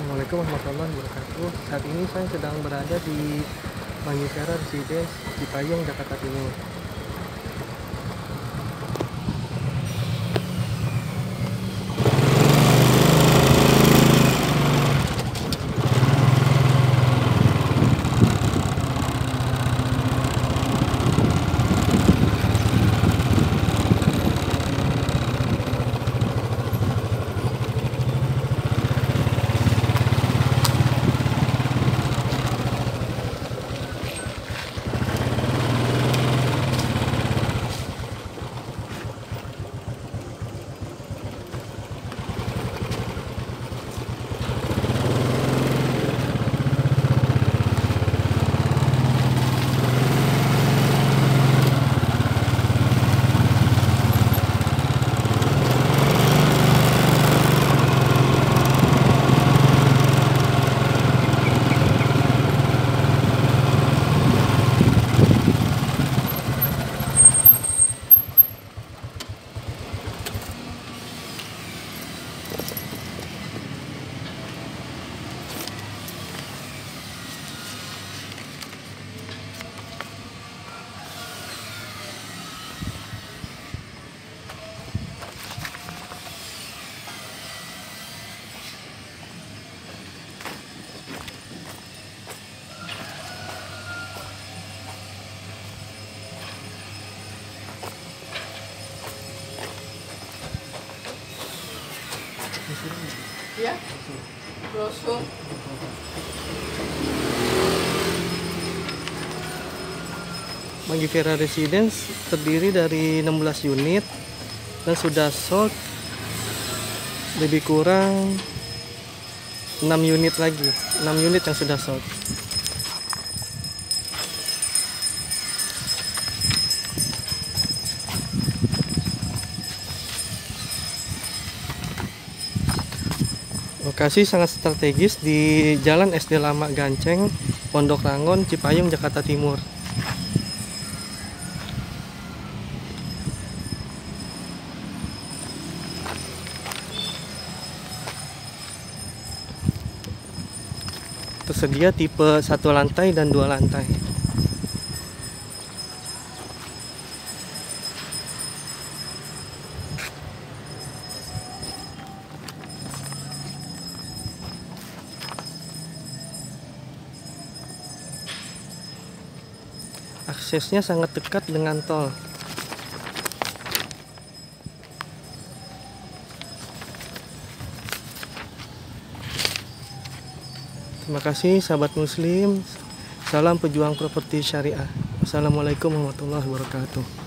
Assalamualaikum warahmatullahi wabarakatuh. Saat ini saya sedang berada di Mangisera Residence di Payung Jakarta Timur. Ya, brosur. Mangisera Residence terdiri dari 16 unit dan sudah sold lebih kurang 6 unit lagi 6 unit yang sudah sold Lokasi sangat strategis di Jalan SD Lama Ganceng, Pondok Rangon, Cipayung, Jakarta Timur. Tersedia tipe satu lantai dan dua lantai. Aksesnya sangat dekat dengan tol. Terima kasih sahabat muslim. Salam pejuang properti syariah. Wassalamualaikum warahmatullahi wabarakatuh.